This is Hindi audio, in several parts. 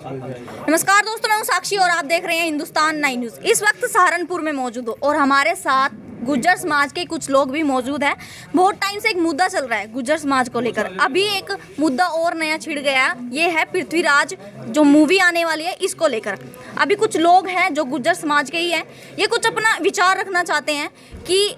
नमस्कार दोस्तों, मैं हूँ साक्षी और आप देख रहे हैं हिंदुस्तान नाइन न्यूज़। इस वक्त सहारनपुर में मौजूद हो और हमारे साथ गुज्जर समाज के कुछ लोग भी मौजूद हैं। बहुत टाइम से एक मुद्दा चल रहा है गुज्जर समाज को लेकर। अभी एक मुद्दा और नया छिड़ गया, ये है पृथ्वीराज, जो मूवी आने वाली है, इसको लेकर। अभी कुछ लोग हैं जो गुज्जर समाज के ही हैं। ये कुछ अपना विचार रखना चाहते हैं कि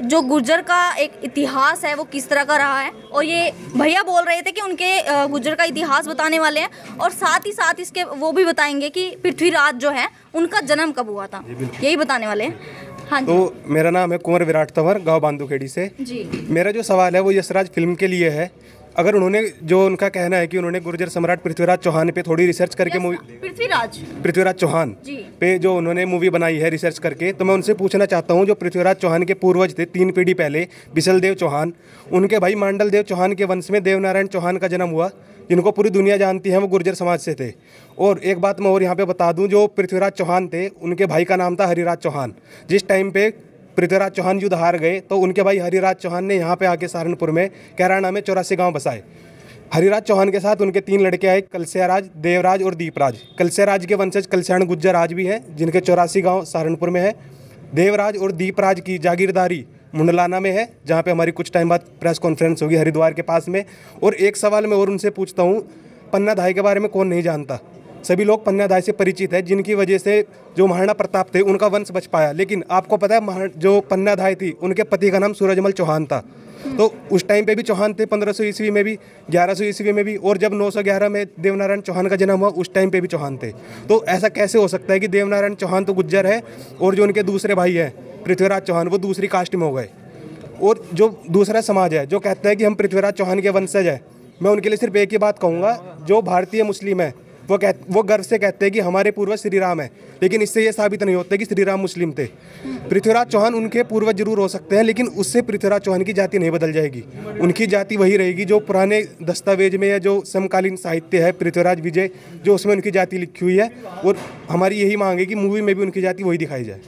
जो गुर्जर का एक इतिहास है वो किस तरह का रहा है? और ये भैया बोल रहे थे कि उनके गुर्जर का इतिहास बताने वाले हैं। और साथ ही साथ इसके वो भी बताएँगे कि पृथ्वीराज जो है उनका जन्म कब हुआ था। यही बताने वाले हैं। हाँ जी। तो मेरा नाम है कुंवर विराट तंवर गाँव बांधुखेड़ी से। जी। मेरा जो सवाल है वो यशराज फ़िल्म के लिए है। अगर उन्होंने जो उनका कहना है कि उन्होंने गुर्जर सम्राट पृथ्वीराज चौहान पे थोड़ी रिसर्च करके मूवी पृथ्वीराज। पृथ्वीराज चौहान जी। पे जो उन्होंने मूवी बनाई है रिसर्च करके तो मैं उनसे पूछना चाहता हूँ जो पृथ्वीराज चौहान के पूर्वज थे तीन पीढ़ी पहले बिसल देव चौहान उनके भाई मांडल देव चौहान के वंश में देवनारायण चौहान का जन्म हुआ जिनको पूरी दुनिया जानती है वो गुर्जर समाज से थे। और एक बात मैं और यहाँ पे बता दूँ जो पृथ्वीराज चौहान थे उनके भाई का नाम था हरिराज चौहान। जिस टाइम पे पृथ्वीराज चौहान युद्ध हार गए तो उनके भाई हरिराज चौहान ने यहाँ पे आके सहारनपुर में कैराना में चौरासी गाँव बसाए। हरिराज चौहान के साथ उनके तीन लड़के आए कलस्याराज देवराज और दीपराज। कलस्याराज के वंशज कलस्याण गुज्जर आज भी हैं, जिनके चौरासी गाँव सहारनपुर में है। देवराज और दीपराज की जागीरदारी मुंडलाना में है, जहाँ पे हमारी कुछ टाइम बाद प्रेस कॉन्फ्रेंस होगी हरिद्वार के पास में। और एक सवाल मैं और उनसे पूछता हूँ, पन्ना धाई के बारे में कौन नहीं जानता? सभी लोग पन्नाधाय से परिचित है जिनकी वजह से जो महाराणा प्रताप थे उनका वंश बच पाया। लेकिन आपको पता है जो पन्नाधाय थी उनके पति का नाम सूरजमल चौहान था। तो उस टाइम पे भी चौहान थे 1500 ईस्वी में भी 1100 ईस्वी में भी और जब 911 में देवनारायण चौहान का जन्म हुआ उस टाइम पे भी चौहान थे। तो ऐसा कैसे हो सकता है कि देवनारायण चौहान तो गुज्जर है और जो उनके दूसरे भाई हैं पृथ्वीराज चौहान वो दूसरी कास्ट में हो गए। और जो दूसरा समाज है जो कहता है कि हम पृथ्वीराज चौहान के वंशज है मैं उनके लिए सिर्फ़ एक ही बात कहूँगा जो भारतीय मुस्लिम है वो कह, वो गर्व से कहते हैं कि हमारे पूर्वज श्री राम है, लेकिन इससे ये साबित नहीं होता कि श्री राम मुस्लिम थे। पृथ्वीराज चौहान उनके पूर्वज ज़रूर हो सकते हैं, लेकिन उससे पृथ्वीराज चौहान की जाति नहीं बदल जाएगी। उनकी जाति वही रहेगी जो पुराने दस्तावेज़ में या जो समकालीन साहित्य है, पृथ्वीराज विजय, जो उसमें उनकी जाति लिखी हुई है, और हमारी यही मांग है कि मूवी में भी उनकी जाति वही दिखाई जाए।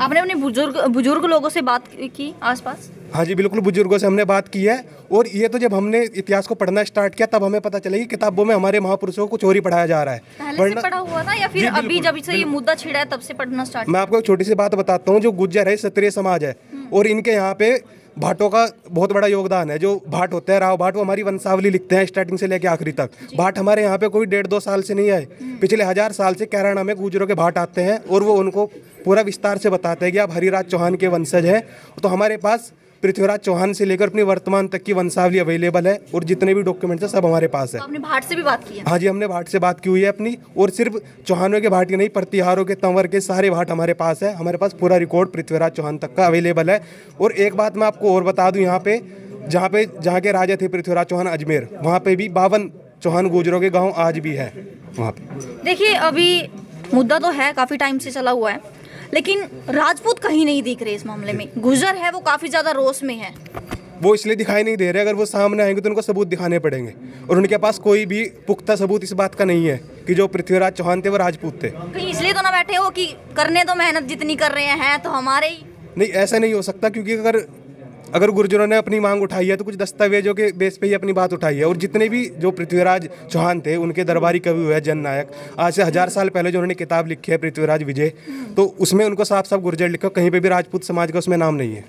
आपने अपने बुज़ुर्ग बुज़ुर्ग लोगों से बात की आसपास? हाँ जी बिल्कुल बुज़ुर्गों से हमने बात की है। और ये तो जब हमने इतिहास को पढ़ना स्टार्ट किया तब हमें पता चला कि किताबों में हमारे महापुरुषों को कुछ और ही पढ़ाया जा रहा है। पहले से पढ़ा हुआ था या जी, फिर अभी जब से ये मुद्दा छिड़ा है तब से पढ़ना स्टार्ट मैं आपको एक छोटी सी बात बताता हूँ जो गुज्जर है क्षत्रिय समाज है। और इनके यहाँ पे भाटों का बहुत बड़ा योगदान है। जो भाट होते हैं राव भाट वो हमारी वंशावली लिखते हैं स्टार्टिंग से लेके आखिरी तक। भाट हमारे यहाँ पे कोई डेढ़ दो साल से नहीं आए। पिछले हज़ार साल से कैराना में गुजरों के भाट आते हैं और वो उनको पूरा विस्तार से बताते हैं कि आप हरिराज चौहान के वंशज हैं। तो हमारे पास पृथ्वीराज चौहान से लेकर अपनी वर्तमान तक की वंशावली अवेलेबल है और जितने भी डॉक्यूमेंट्स हैं सब हमारे पास है। आपने भाट से भी बात की है। हाँ जी हमने भाट से बात की हुई है अपनी और सिर्फ़ चौहानों के भाट की नहीं प्रतिहारों के तंवर के सारे भाट हमारे पास है। हमारे पास पूरा रिकॉर्ड पृथ्वीराज चौहान तक का अवेलेबल है। और एक बात मैं आपको और बता दूँ यहाँ पे जहाँ पे जहाँ के राजा थे पृथ्वीराज चौहान अजमेर वहाँ पे भी बावन चौहान गुजरों के गाँव आज भी है। वहाँ पे। देखिए अभी मुद्दा तो है काफ़ी टाइम से चला हुआ है। लेकिन राजपूत कहीं नहीं दिख रहे इस मामले में। गुजर है वो काफ़ी ज़्यादा रोष में है। वो इसलिए दिखाई नहीं दे रहे अगर वो सामने आएँगे तो उनको सबूत दिखाने पड़ेंगे। और उनके पास कोई भी पुख्ता सबूत इस बात का नहीं है कि जो पृथ्वीराज चौहान थे वो राजपूत थे। कहीं इसलिए तो ना बैठे हो कि करने तो मेहनत जितनी कर रहे हैं तो हमारे ही नहीं ऐसा नहीं हो सकता क्योंकि अगर अगर गुर्जरों ने अपनी मांग उठाई है तो कुछ दस्तावेजों के बेस पे ही अपनी बात उठाई है। और जितने भी जो पृथ्वीराज चौहान थे, उनके दरबारी कवि हुए जन नायक। आज से हज़ार साल पहले जो उन्होंने किताब लिखी है, पृथ्वीराज विजय तो उसमें उनको साफ़ साफ़ गुर्जर लिखा, कहीं पर भी राजपूत समाज का उसमें नाम नहीं है।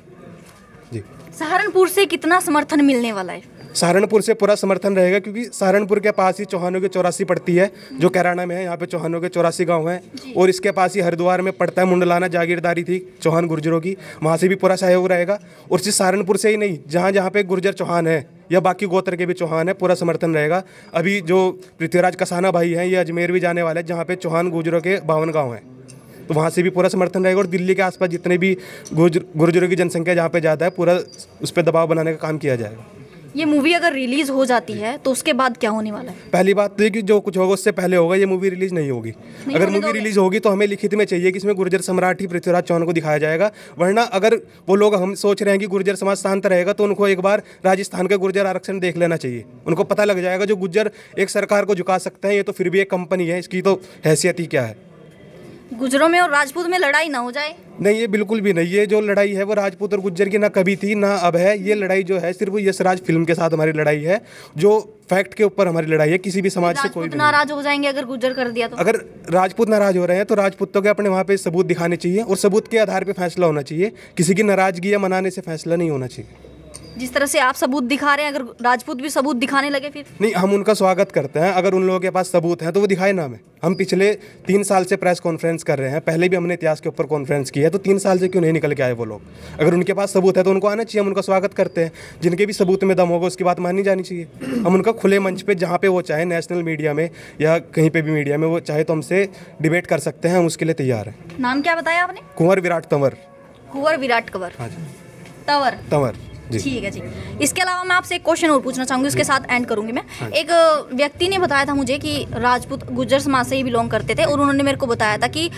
जी। सहारनपुर से कितना समर्थन मिलने वाला है? सहारनपुर से पूरा समर्थन रहेगा क्योंकि सहारनपुर के पास ही चौहानों की चौरासी पड़ती है जो कैराना में है यहाँ पे चौहानों के चौरासी गाँव हैं। और इसके पास ही हरिद्वार में पड़ता है मुंडलाना जागीरदारी थी चौहान गुर्जरों की वहाँ से भी पूरा सहयोग रहेगा। और सिर्फ़ सहारनपुर से ही नहीं जहाँ जहाँ पे गुर्जर चौहान है या बाकी गोत्र के भी चौहान है पूरा समर्थन रहेगा। अभी जो पृथ्वीराज कसाना भाई हैं ये अजमेर भी जाने वाले हैं जहाँ पे चौहान गुर्जरों के बावन गाँव हैं तो वहाँ से भी पूरा समर्थन रहेगा। और दिल्ली के आसपास जितने भी गुर्जर गुर्जरों की जनसंख्या जहाँ पे ज़्यादा है पूरा उस पर दबाव बनाने का काम किया जाएगा। ये मूवी अगर रिलीज़ हो जाती है तो उसके बाद क्या होने वाला है? पहली बात तो ये कि जो कुछ होगा उससे पहले होगा ये मूवी रिलीज़ नहीं होगी। अगर मूवी रिलीज़ होगी तो हमें लिखित में चाहिए कि इसमें गुर्जर सम्राट ही पृथ्वीराज चौहान को दिखाया जाएगा। वरना अगर वो लोग हम सोच रहे हैं कि गुर्जर समाज शांत रहेगा तो उनको एक बार राजस्थान का गुर्जर आरक्षण देख लेना चाहिए। उनको पता लग जाएगा जो गुर्जर एक सरकार को झुका सकते हैं ये तो फिर भी एक कंपनी है इसकी तो हैसियत ही क्या है? गुजरों में और राजपूत में लड़ाई ना हो जाए। नहीं ये बिल्कुल भी नहीं। ये जो लड़ाई है वो राजपूत और गुज्जर की ना कभी थी ना अब है। ये लड़ाई जो है सिर्फ़ यशराज फ़िल्म के साथ हमारी लड़ाई है जो फैक्ट के ऊपर हमारी लड़ाई है। किसी भी समाज से कोई। नाराज़ हो जाएँगे अगर गुजर कर दिया तो। अगर राजपूत नाराज़ हो रहे हैं तो राजपूतों के अपने वहाँ पे सबूत दिखाने चाहिए और सबूत के आधार पर फैसला होना चाहिए। किसी की नाराज़गी या मनाने से फैसला नहीं होना चाहिए। जिस तरह से आप सबूत दिखा रहे हैं अगर राजपूत भी सबूत दिखाने लगे फिर? नहीं हम उनका स्वागत करते हैं। अगर उन लोगों के पास सबूत हैं तो वो दिखाए ना हमें। हम पिछले तीन साल से प्रेस कॉन्फ्रेंस कर रहे हैं। पहले भी हमने इतिहास के ऊपर कॉन्फ्रेंस की है तो तीन साल से क्यों नहीं निकल के आए वो लोग? अगर उनके पास सबूत है तो उनको आना चाहिए हम उनका स्वागत करते हैं। जिनके भी सबूत में दम होगा उसकी बात माननी जानी चाहिए। हम उनका खुले मंच पे जहाँ पे वो चाहे नेशनल मीडिया में या कहीं पे भी मीडिया में वो चाहे तो हमसे डिबेट कर सकते हैं हम उसके लिए तैयार हैं। नाम क्या बताया आपने? कुंवर विराट तंवर। कुंवर विराट कंवर। हाँ जी। तंवर। तंवर। ठीक है जी। इसके अलावा मैं आपसे एक क्वेश्चन और पूछना चाहूँगी उसके साथ एंड करूँगी मैं। हाँ एक व्यक्ति ने बताया था मुझे कि राजपूत गुजर समाज से ही बिलोंग करते थे और उन्होंने मेरे को बताया था कि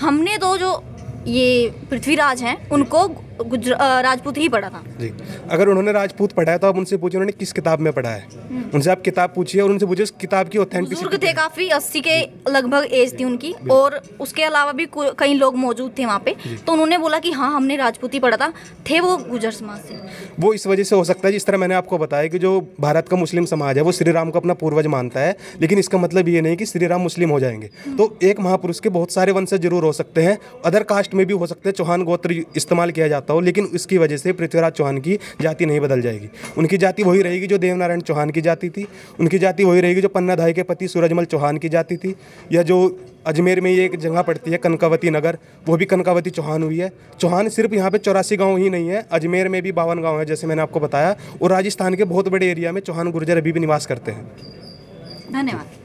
हमने तो जो ये पृथ्वीराज हैं उनको राजपूत ही पढ़ा था। जी। अगर उन्होंने राजपूत पढ़ा है तो आप उनसे पूछिए उन्होंने किस किताब में पढ़ा है? उनसे आप किताब पूछिए और उनसे पूछिए उस किताब की बुज़ुर्ग थे काफ़ी अस्सी के लगभग एज थी उनकी और उसके अलावा भी कई लोग मौजूद थे वहाँ पे। तो उन्होंने बोला कि हाँ हमने राजपूत ही पढ़ा था। थे वो गुजर समाज से। वो इस वजह से हो सकता है जिस तरह मैंने आपको बताया कि जो भारत का मुस्लिम समाज है वो श्री राम को अपना पूर्वज मानता है लेकिन इसका मतलब ये नहीं कि श्री राम मुस्लिम हो जाएँगे। तो एक महापुरुष के बहुत सारे वंशज ज़रूर हो सकते हैं। अदर कास्ट में भी हो सकते हैं चौहान गोत्र इस्तेमाल किया जाता हो, लेकिन इसकी वजह से पृथ्वीराज चौहान की जाति नहीं बदल जाएगी। उनकी जाति वही रहेगी जो देवनारायण चौहान की जाति थी। उनकी जाति वही रहेगी जो पन्नाधाई के पति सूरजमल चौहान की जाति थी। या जो अजमेर में ये एक जगह पड़ती है, कनकावती नगर, वो भी कनकावती चौहान हुई है। चौहान सिर्फ़ यहाँ पे चौरासी गाँव ही नहीं है, अजमेर में भी बावन गाँव है, जैसे मैंने आपको बताया। और राजस्थान के बहुत बड़े एरिया में चौहान गुर्जर अभी भी निवास करते हैं। धन्यवाद।